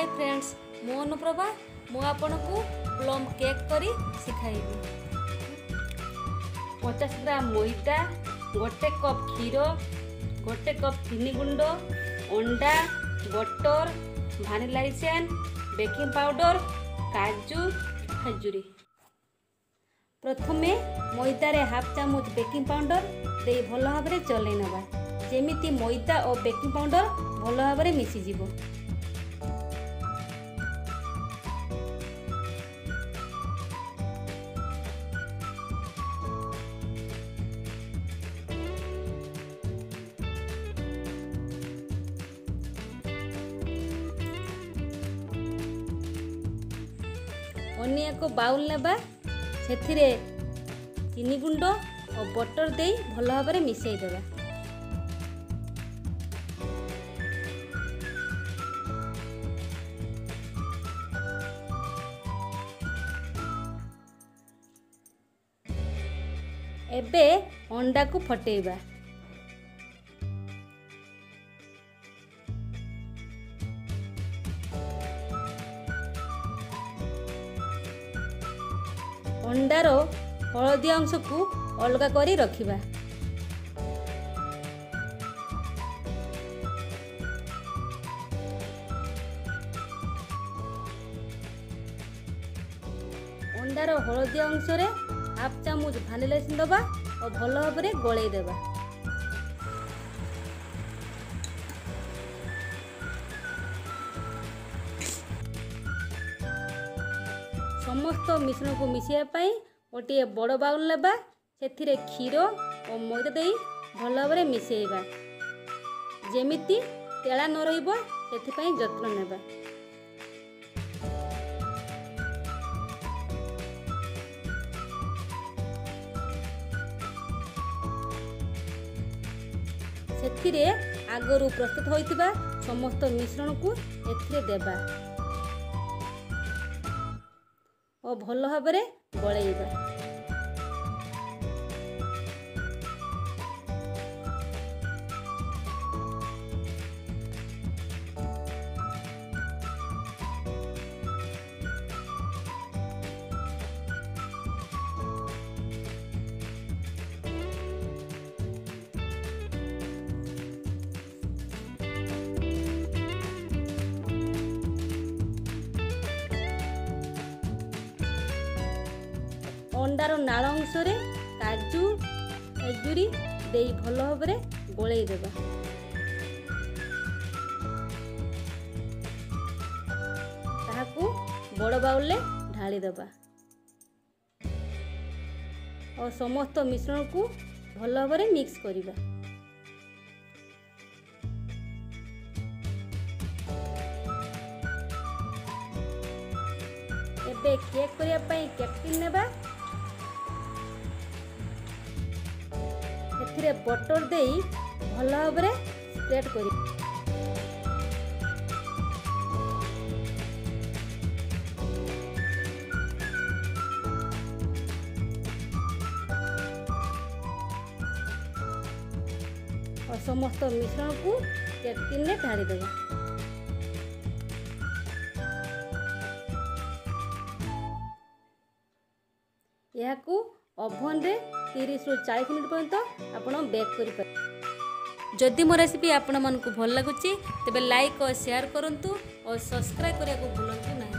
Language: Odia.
ହାଇ ଫ୍ରେଣ୍ଡସ୍ ମୁଁ ଅନୁପ୍ରଭା ମୁଁ ଆପଣଙ୍କୁ ପ୍ଲମ୍ କେକ୍ କରି ଶିଖାଇବି ପଚାଶ ଗ୍ରାମ ମଇଦା ଗୋଟେ କପ୍ କ୍ଷୀର ଗୋଟେ କପ୍ ଚିନି ଗୁଣ୍ଡ ଅଣ୍ଡା butter vanilla essence baking powder କାଜୁ ଖଜୁରୀ ପ୍ରଥମେ ମଇଦାରେ ହାଫ୍ ଚାମଚ ବେକିଂ ପାଉଡ଼ର ଦେଇ ଭଲ ଭାବରେ ଚଲାଇ ନେବା ଯେମିତି ମଇଦା ଓ ବେକିଂ ପାଉଡ଼ର ଭଲ ଭାବରେ ମିଶିଯିବ ଅନ୍ୟ ଏକ ବାଉଲ୍ ନେବା। ସେଥିରେ ଚିନି ଗୁଣ୍ଡ ଓ ବଟର ଦେଇ ଭଲ ଭାବରେ ମିଶାଇ ଦେବା। ଏବେ ଅଣ୍ଡାକୁ ଫଟେଇବା। ଅଣ୍ଡାର ହଳଦିଆ ଅଂଶକୁ ଅଲଗା କରି ରଖିବା। ଅଣ୍ଡାର ହଳଦିଆ ଅଂଶରେ ହାଫ୍ ଚାମଚ ଭାନିଲା ଏସେନ୍ସ ଦେବା ଓ ଭଲ ଭାବରେ ଗୋଳେଇ ଦେବା। ସମସ୍ତ ମିଶ୍ରଣକୁ ମିଶାଇବା ପାଇଁ ଗୋଟିଏ ବଡ଼ ବାଉଲ୍ ନେବା ସେଥିରେ କ୍ଷୀର ଓ ମଇଦା ଦେଇ ଭଲ ଭାବରେ ମିଶାଇବା। ଯେମିତି ତେଳା ନ ରହିବ ସେଥିପାଇଁ ଯତ୍ନ ନେବା। ସେଥିରେ ଆଗରୁ ପ୍ରସ୍ତୁତ ହୋଇଥିବା ସମସ୍ତ ମିଶ୍ରଣକୁ ଏଥିରେ ଦେବା। ଓ ଭଲ ଭାବରେ ଗୋଳେଇବା ଅଣ୍ଡାର ନାଳ ଅଂଶରେ କାଜୁ ଖେଜୁରୀ ଦେଇ ଭଲ ଭାବରେ ଗୋଳେଇ ଦେବା। ତାହାକୁ ବଡ଼ ବାଉଲରେ ଢାଳି ଦେବା। ଓ ସମସ୍ତ ମିଶ୍ରଣକୁ ଭଲ ଭାବରେ ମିକ୍ସ କରିବା। ଏବେ କେକ୍ କରିବା ପାଇଁ ଟିନ୍ ନେବା। ଏଥିରେ ବଟର ଦେଇ ଭଲ ଭାବରେ ସ୍ପ୍ରେଡ୍ କରି ଓ ସମସ୍ତ ମିଶ୍ରଣକୁ କେକ୍ ଟିନ୍ରେ ଢାଳିଦେବା ଏହାକୁ ଓଭନରେ ତିରିଶରୁ ଚାଳିଶ ମିନିଟ୍ ପର୍ଯ୍ୟନ୍ତ ଆପଣ ବେକ୍ କରିପାରିବେ। ଯଦି ମୋ ରେସିପି ଆପଣମାନଙ୍କୁ ଭଲ ଲାଗୁଛି ତେବେ ଲାଇକ୍ ଓ ସେୟାର କରନ୍ତୁ ଓ ସବସ୍କ୍ରାଇବ୍ କରିବାକୁ ଭୁଲନ୍ତୁ ନାହିଁ।